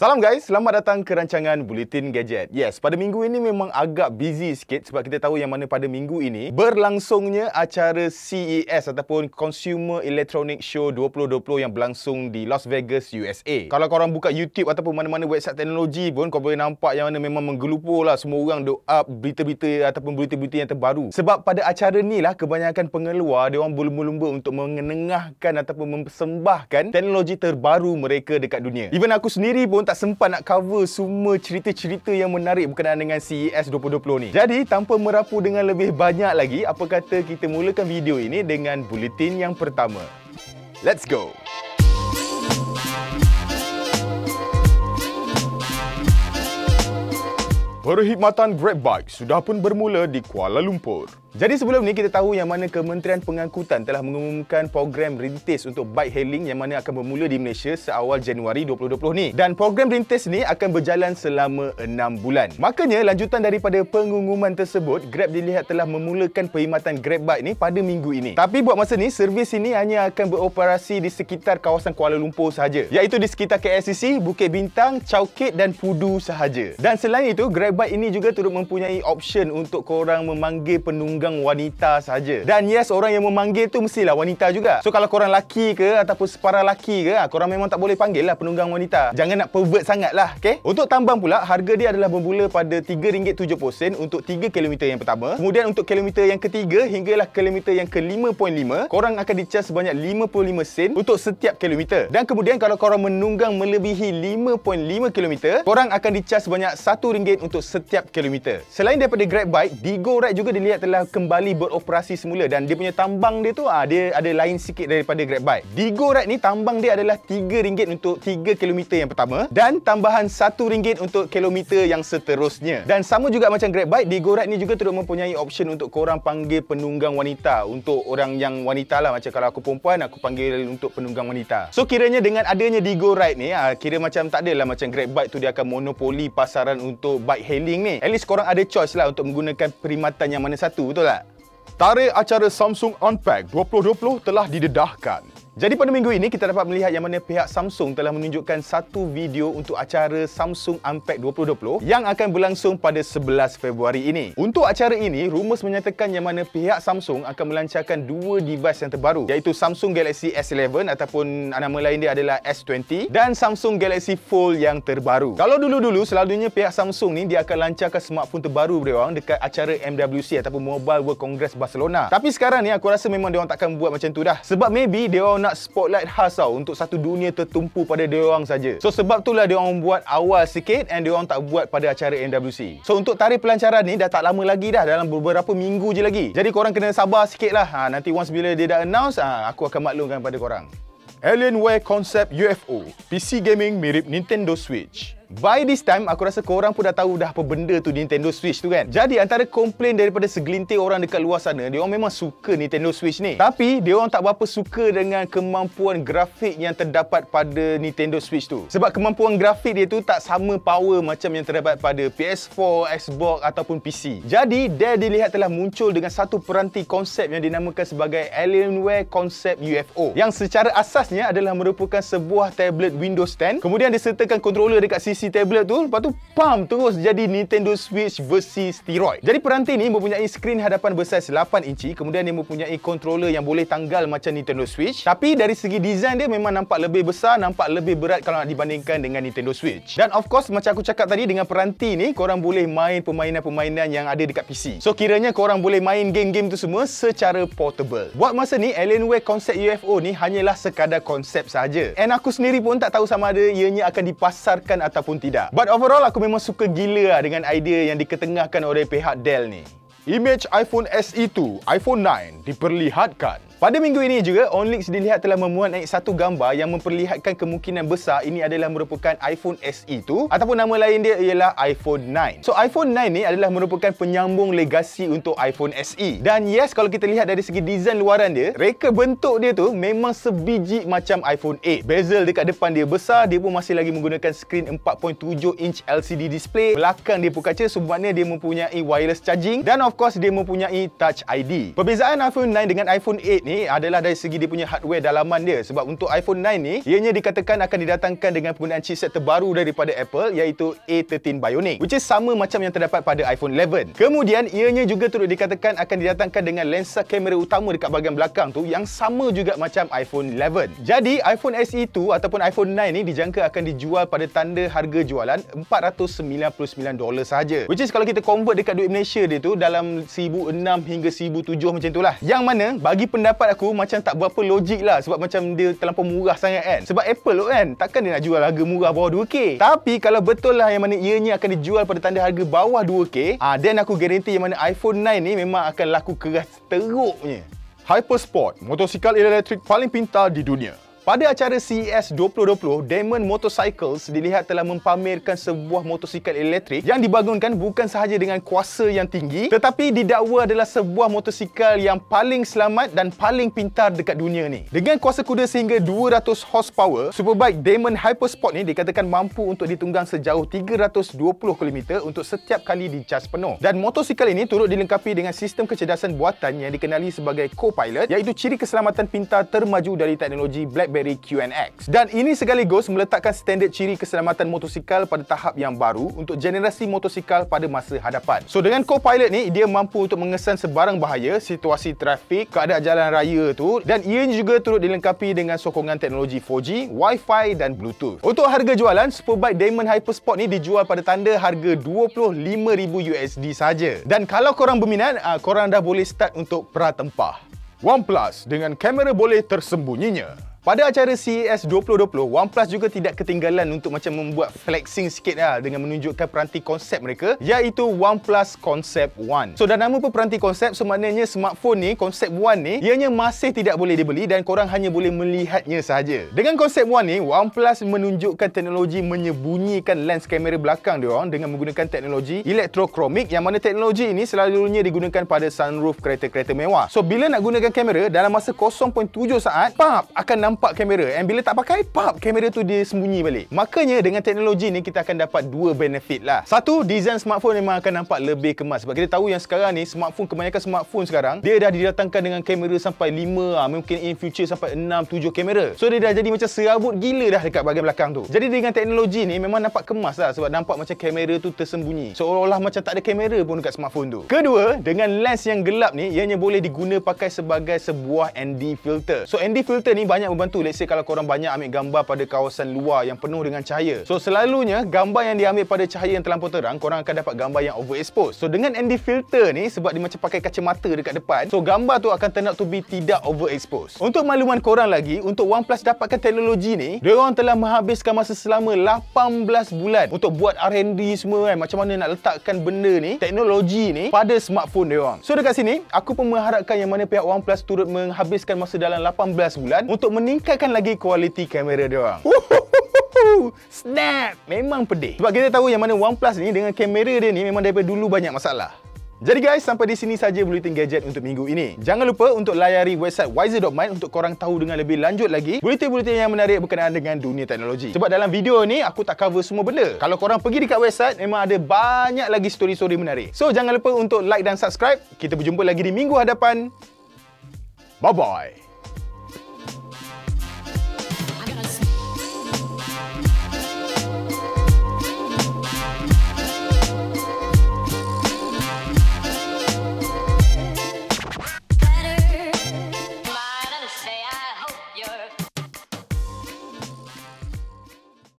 Salam guys, selamat datang ke rancangan Bulletin Gadget. Yes, pada minggu ini memang agak busy sikit sebab kita tahu yang mana pada minggu ini berlangsungnya acara CES ataupun Consumer Electronic Show 2020 yang berlangsung di Las Vegas, USA. Kalau korang buka YouTube ataupun mana-mana website teknologi pun kau boleh nampak yang mana memang menggelupur lah semua orang duk up berita-berita ataupun berita-berita yang terbaru. Sebab pada acara ni lah kebanyakan pengeluar dia orang berlumba-lumba untuk mengenengahkan ataupun mempersembahkan teknologi terbaru mereka dekat dunia. Even aku sendiri pun tak sempat nak cover semua cerita-cerita yang menarik berkenaan dengan CES 2020 ni. Jadi, tanpa merapu dengan lebih banyak lagi, apa kata kita mulakan video ini dengan bulletin yang pertama. Let's go! Perkhidmatan Grab Bike sudah pun bermula di Kuala Lumpur. Jadi sebelum ni kita tahu yang mana Kementerian Pengangkutan telah mengumumkan program rintis untuk bike hailing yang mana akan bermula di Malaysia seawal Januari 2020 ni. Dan program rintis ni akan berjalan selama 6 bulan. Makanya lanjutan daripada pengumuman tersebut, Grab dilihat telah memulakan perkhidmatan Grab Bike ni pada minggu ini. Tapi buat masa ni, servis ini hanya akan beroperasi di sekitar kawasan Kuala Lumpur sahaja. Iaitu di sekitar KLCC, Bukit Bintang, Chowkit dan Pudu sahaja. Dan selain itu, Grab Bike ini juga turut mempunyai option untuk korang memanggil penunggang wanita saja. Dan yes, orang yang memanggil tu mestilah wanita juga. So kalau korang laki ke ataupun separa laki ke, ah, korang memang tak boleh panggil lah penunggang wanita. Jangan nak pervert sangat lah, okay? Untuk tambang pula, harga dia adalah bermula pada RM3.70 untuk 3 km yang pertama. Kemudian untuk kilometer yang ketiga hinggalah kilometer yang ke-5.5, korang akan dicas sebanyak 55 sen untuk setiap kilometer. Dan kemudian kalau korang menunggang melebihi 5.5 km, korang akan dicas sebanyak RM1 untuk setiap kilometer. Selain daripada Grab Bike, Digo Ride juga dilihat telah kembali beroperasi semula dan dia punya tambang dia tu ah dia ada lain sikit daripada Grab Bike. Digo Ride ni tambang dia adalah RM3 untuk 3 km yang pertama dan tambahan RM1 untuk kilometer yang seterusnya. Dan sama juga macam Grab Bike, Digo Ride ni juga turut mempunyai option untuk korang panggil penunggang wanita untuk orang yang wanita lah macam kalau aku perempuan aku panggil untuk penunggang wanita. So kiranya dengan adanya Digo Ride ni ah kira macam tak adalah macam Grab Bike tu dia akan monopoli pasaran untuk bike hailing ni. At least korang ada choice lah untuk menggunakan perkhidmatan yang mana satu betul tak? Tarikh acara Samsung Unpack 2020 telah didedahkan. Jadi pada minggu ini kita dapat melihat yang mana pihak Samsung telah menunjukkan satu video untuk acara Samsung Unpack 2020 yang akan berlangsung pada 11 Februari ini. Untuk acara ini, rumus menyatakan yang mana pihak Samsung akan melancarkan dua device yang terbaru iaitu Samsung Galaxy S11 ataupun nama lain dia adalah S20 dan Samsung Galaxy Fold yang terbaru. Kalau dulu-dulu selalunya pihak Samsung ni dia akan lancarkan smartphone terbaru mereka dekat acara MWC ataupun Mobile World Congress Barcelona. Tapi sekarang ni aku rasa memang dia orang takkan buat macam tu dah. Sebab maybe dia orang nak spotlight khas tau untuk satu dunia tertumpu pada dia orang saja. So sebab itulah dia orang buat awal sikit and dia orang tak buat pada acara MWC. So untuk tarikh pelancaran ni dah tak lama lagi dah dalam beberapa minggu je lagi. Jadi korang kena sabar sikit lah. Ha, nanti once bila dia dah announce, ha, aku akan maklumkan pada korang. Alienware Concept UFO PC gaming mirip Nintendo Switch By this time, aku rasa korang pun dah tahu dah apa benda tu Nintendo Switch tu kan. Jadi antara komplain daripada segelintir orang dekat luar sana, dia orang memang suka Nintendo Switch ni. Tapi dia orang tak berapa suka dengan kemampuan grafik yang terdapat pada Nintendo Switch tu. Sebab kemampuan grafik dia tu tak sama power macam yang terdapat pada PS4, Xbox ataupun PC. Jadi dia dilihat telah muncul dengan satu peranti konsep yang dinamakan sebagai Alienware Concept UFO. Yang secara asasnya adalah merupakan sebuah tablet Windows 10. Kemudian disertakan controller dekat sisi versi tablet tu lepas tu pam terus jadi Nintendo Switch versi steroid. Jadi peranti ni mempunyai skrin hadapan bersaiz 8 inci kemudian dia mempunyai controller yang boleh tanggal macam Nintendo Switch tapi dari segi design dia memang nampak lebih besar nampak lebih berat kalau nak dibandingkan dengan Nintendo Switch. Dan of course macam aku cakap tadi dengan peranti ni korang boleh main permainan-permainan yang ada dekat PC. So kiranya korang boleh main game-game tu semua secara portable. Buat masa ni Alienware Concept UFO ni hanyalah sekadar konsep saja. And aku sendiri pun tak tahu sama ada ianya akan dipasarkan ataupun ataupun tidak. But overall aku memang suka gila lah dengan idea yang diketengahkan oleh pihak Dell ni. Image iPhone SE 2, iPhone 9 diperlihatkan pada minggu ini juga, OnLeaks dilihat telah memuat naik satu gambar yang memperlihatkan kemungkinan besar ini adalah merupakan iPhone SE tu ataupun nama lain dia ialah iPhone 9. So iPhone 9 ni adalah merupakan penyambung legasi untuk iPhone SE. Dan yes, kalau kita lihat dari segi desain luaran dia, reka bentuk dia tu memang sebiji macam iPhone 8. Bezel dekat depan dia besar, dia pun masih lagi menggunakan skrin 4.7 inch LCD display. Belakang dia pun kaca sebabnya dia mempunyai wireless charging dan of course dia mempunyai Touch ID. Perbezaan iPhone 9 dengan iPhone 8 ni ni adalah dari segi dia punya hardware dalaman dia sebab untuk iPhone 9 ni ianya dikatakan akan didatangkan dengan penggunaan chipset terbaru daripada Apple iaitu A13 Bionic which is sama macam yang terdapat pada iPhone 11. Kemudian ianya juga turut dikatakan akan didatangkan dengan lensa kamera utama dekat bahagian belakang tu yang sama juga macam iPhone 11. Jadi iPhone SE 2 ataupun iPhone 9 ni dijangka akan dijual pada tanda harga jualan 499 dolar saja. Which is kalau kita convert dekat duit Malaysia dia tu dalam 1006 hingga 1007 macam itulah. Yang mana bagi pendapat aku macam tak berapa logik lah sebab macam dia terlampau murah sangat kan. Sebab Apple tu kan takkan dia nak jual harga murah bawah 2K. Tapi kalau betul lah yang mana ianya akan dijual pada tanda harga bawah 2K, ah then aku guarantee yang mana iPhone 9 ni memang akan laku keras teruknya. Hypersport, motosikal elektrik paling pintar di dunia. Pada acara CES 2020, Diamond Motorcycles dilihat telah mempamerkan sebuah motosikal elektrik yang dibangunkan bukan sahaja dengan kuasa yang tinggi tetapi didakwa adalah sebuah motosikal yang paling selamat dan paling pintar dekat dunia ni. Dengan kuasa kuda sehingga 200 horsepower, Superbike Diamond Hypersport ni dikatakan mampu untuk ditunggang sejauh 320 km untuk setiap kali dicas penuh. Dan motosikal ini turut dilengkapi dengan sistem kecerdasan buatan yang dikenali sebagai co-pilot iaitu ciri keselamatan pintar termaju dari teknologi BlackBerry BlackBerry QNX. Dan ini sekaligus meletakkan standard ciri keselamatan motosikal pada tahap yang baru untuk generasi motosikal pada masa hadapan. So dengan co-pilot ni, dia mampu untuk mengesan sebarang bahaya, situasi trafik, keadaan jalan raya tu dan ia juga turut dilengkapi dengan sokongan teknologi 4G, Wi-Fi dan Bluetooth. Untuk harga jualan, Superbike Diamond Hypersport ni dijual pada tanda harga 25,000 USD saja. Dan kalau korang berminat, ah, korang dah boleh start untuk pratempah. OnePlus dengan kamera boleh tersembunyinya. Pada acara CES 2020, OnePlus juga tidak ketinggalan untuk macam membuat flexing sikit lah dengan menunjukkan peranti konsep mereka iaitu OnePlus Concept One. So dah nama pun peranti konsep so maknanya smartphone ni, Concept One ni ianya masih tidak boleh dibeli dan korang hanya boleh melihatnya sahaja. Dengan Concept One ni, OnePlus menunjukkan teknologi menyembunyikan lens kamera belakang dia orang dengan menggunakan teknologi electrochromic yang mana teknologi ini selalunya digunakan pada sunroof kereta-kereta mewah. So bila nak gunakan kamera dalam masa 0.7 saat, pap akan nampak kamera. And bila tak pakai pap kamera tu dia sembunyi balik. Makanya dengan teknologi ni kita akan dapat dua benefit lah. Satu design smartphone memang akan nampak lebih kemas. Sebab kita tahu yang sekarang ni smartphone kebanyakan smartphone sekarang dia dah didatangkan dengan kamera sampai 5 ah, mungkin in future sampai 6 7 kamera. So dia dah jadi macam serabut gila dah dekat bahagian belakang tu. Jadi dengan teknologi ni memang nampak kemas lah sebab nampak macam kamera tu tersembunyi. Seolah-olah macam tak ada kamera pun dekat smartphone tu. Kedua dengan lens yang gelap ni ianya boleh diguna pakai sebagai sebuah ND filter. So ND filter ni banyak membantu let's say kalau korang banyak ambil gambar pada kawasan luar yang penuh dengan cahaya. So selalunya gambar yang diambil pada cahaya yang terlampau terang korang akan dapat gambar yang overexposed. So dengan ND filter ni sebab dia macam pakai kacamata dekat depan so gambar tu akan turn out to be tidak overexposed. Untuk makluman korang lagi untuk OnePlus dapatkan teknologi ni diorang telah menghabiskan masa selama 18 bulan untuk buat R&D semua kan. Macam mana nak letakkan benda ni teknologi ni pada smartphone diorang. So dekat sini aku pun mengharapkan yang mana pihak OnePlus turut menghabiskan masa dalam 18 bulan untuk meningkatkan lagi kualiti kamera dia orang. Snap! Memang pedih. Sebab kita tahu yang mana OnePlus ni dengan kamera dia ni memang daripada dulu banyak masalah. Jadi guys, sampai di sini saja Bulletin Gadget untuk minggu ini. Jangan lupa untuk layari website wiser.mind untuk korang tahu dengan lebih lanjut lagi bulletin-bulletin yang menarik berkenaan dengan dunia teknologi. Sebab dalam video ni, aku tak cover semua benda. Kalau korang pergi dekat website, memang ada banyak lagi story-story menarik. So, jangan lupa untuk like dan subscribe. Kita berjumpa lagi di minggu hadapan. Bye-bye.